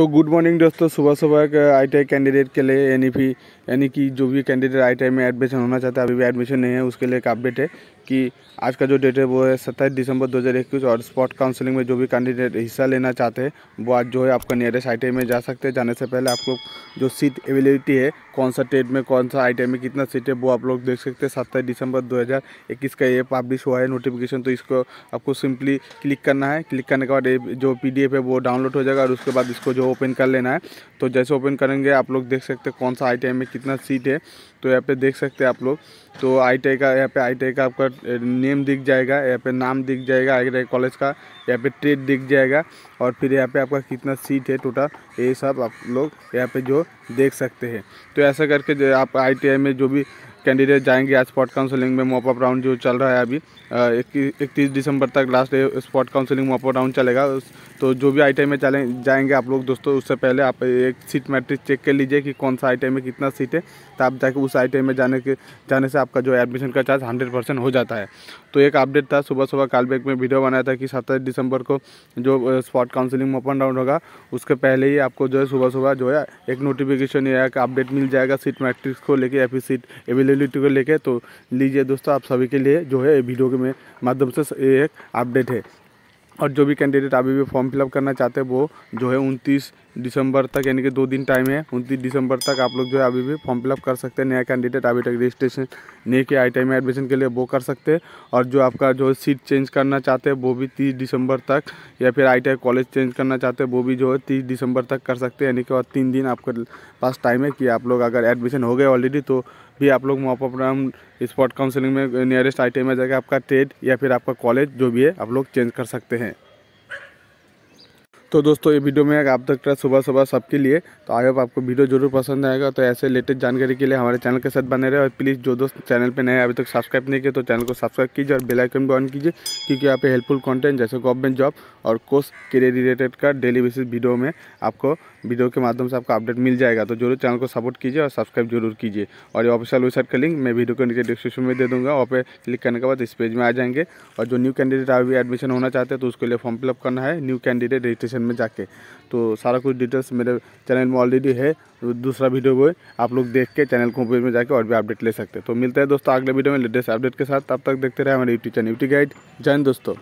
तो good morning दोस्तों, सुबह सुबह आई टी कैंडिडेट के लिए यानी भी यानी कि जो भी कैंडिडेट आई में एडमिशन होना चाहता है, अभी भी एडमिशन नहीं है, उसके लिए एक अपडेट है कि आज का जो डेट है वो है सत्ताईस दिसंबर 2021 और स्पॉट काउंसलिंग में जो भी कैंडिडेट हिस्सा लेना चाहते हैं, वो आज जो है आपका नियरेस्ट आई में जा सकते हैं। जाने से पहले आपको जो सीट अवेलेबिलिटी है, कौन सा डेट में, कौन सा आईटीआई में कितना सीट है, वो आप लोग देख सकते हैं। सत्ताईस दिसंबर दो हज़ार इक्कीस का ये पब्लिश हुआ है नोटिफिकेशन तो इसको आपको सिंपली क्लिक करना है। क्लिक करने के बाद जो पीडीएफ है वो डाउनलोड हो जाएगा और उसके बाद इसको जो ओपन कर लेना है। तो जैसे ओपन करेंगे, आप लोग देख सकते हैं कौन सा आई में कितना सीट है। तो यहाँ पे देख सकते हैं आप लोग। तो आई का, यहाँ पे आई का आपका नेम दिख जाएगा, यहाँ पे नाम दिख जाएगा आई कॉलेज का, यहाँ पे ट्रेड दिख जाएगा, और फिर यहाँ पे आपका कितना सीट है टोटल ये सब आप लोग यहाँ पे जो देख सकते हैं। तो ऐसा करके आप आईटीआई में जो भी कैंडिडेट जाएँगे स्पॉट काउंसलिंग में मॉपअप राउंड जो चल रहा है अभी इकतीस दिसंबर तक last day spot counselling mop up round चलेगा। तो जो भी आई में चले, जाएँगे आप लोग दोस्तों, उससे पहले आप एक सीट मैट्रिक चेक कर लीजिए कि कौन सा आई में कितना सीट है तो आप जाके उस आई में जाने के, जाने से आपका जो एडमिशन का चार्ज हंड्रेड परसेंट हो जाता है। तो एक अपडेट था सुबह सुबह कालबेग में वीडियो बनाया था कि सत्ताईस दिसंबर को जो स्पॉट काउंसलिंग ओपन राउंड होगा, उसके पहले ही आपको जो है सुबह सुबह जो है एक नोटिफिकेशन या एक अपडेट मिल जाएगा सीट मैट्रिक्स को लेके या फिर सीट अवेलेबिलिटी को लेके तो लीजिए दोस्तों आप सभी के लिए जो है वीडियो के माध्यम से एक अपडेट है। और जो भी कैंडिडेट अभी भी फॉर्म फिलअप करना चाहते हैं, वो जो है उनतीस दिसंबर तक, यानी कि दो दिन टाइम है, उनतीस दिसंबर तक आप लोग जो है अभी भी फॉर्म फिलअप कर सकते हैं, नया कैंडिडेट अभी तक रजिस्ट्रेशन नहीं किया आई टाइम एडमिशन के लिए वो कर सकते हैं। और जो आपका जो सीट चेंज करना चाहते हैं, वो भी तीस दिसंबर तक, या फिर आई कॉलेज चेंज करना चाहते हैं, वो भी जो है तीस दिसंबर तक कर सकते हैं। यानी कि और तीन दिन आपके पास टाइम है कि आप लोग अगर एडमिशन हो गए ऑलरेडी तो भी आप लोग mop up round spot counselling में नियरेस्ट आई में जाकर आपका ट्रेड या फिर आपका कॉलेज जो भी है, आप लोग चेंज कर सकते हैं। तो दोस्तों, ये वीडियो में आप तक सुबह सुबह सबके लिए तो आई होप आपको वीडियो ज़रूर पसंद आएगा। तो ऐसे लेटेस्ट जानकारी के लिए हमारे चैनल के साथ बने रहे और प्लीज़ जो दोस्त चैनल पे नए अभी तक सब्सक्राइब नहीं किए तो चैनल को सब्सक्राइब कीजिए और बेल आइकन भी ऑन कीजिए, क्योंकि यहाँ पे हेल्पफुल कंटेंट जैसे गवर्नमेंट जॉब और कोर्स के रिलेटेड का डेली बेसिस वीडियो में आपको वीडियो के माध्यम से आपको अपडेट मिल जाएगा। तो ज़रूर चैनल को सपोर्ट कीजिए और सब्सक्राइब ज़रूर कीजिए। और ये ऑफिशियल वेबसाइट का लिंक मैं वीडियो के नीचे डिस्क्रिप्शन में दे दूँगा। वहाँ पे क्लिक करने के बाद इस पेज में आ जाएँगे। और जो न्यू कैंडिडेट अभी एडमिशन होना चाहते हैं तो उसके लिए फॉर्म फिलअप करना है न्यू कैंडिडेट रजिस्ट्रेशन में जाके। तो सारा कुछ डिटेल्स मेरे चैनल में ऑलरेडी है। दूसरा वीडियो वो आप लोग देख के चैनल को पेज में जाकर और भी अपडेट ले सकते हैं। तो मिलते हैं दोस्तों अगले वीडियो में लेटेस्ट अपडेट के साथ। तब तक देखते रहे हमारे YouTube channel YouTube guide Jain दोस्तों।